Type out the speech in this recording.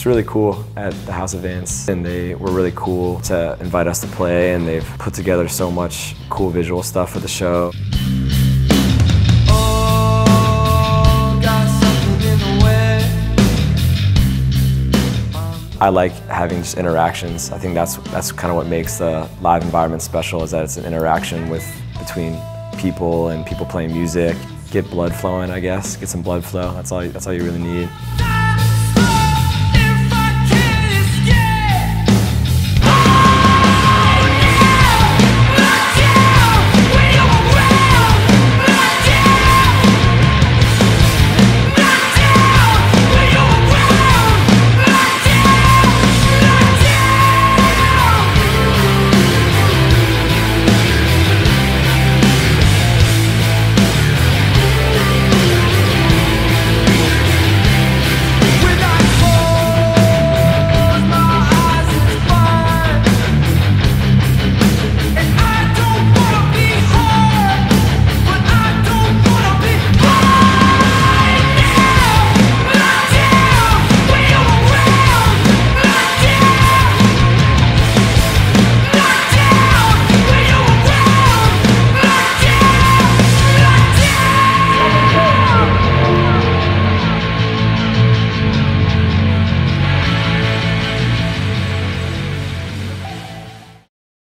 It's really cool at the House of Vans, and they were really cool to invite us to play, and they've put together so much cool visual stuff for the show. I like having just interactions. I think that's that's kind of what makes the live environment special is that it's an interaction with between people and people playing music. Get blood flowing, I guess. Get some blood flow. That's all. That's all you really need.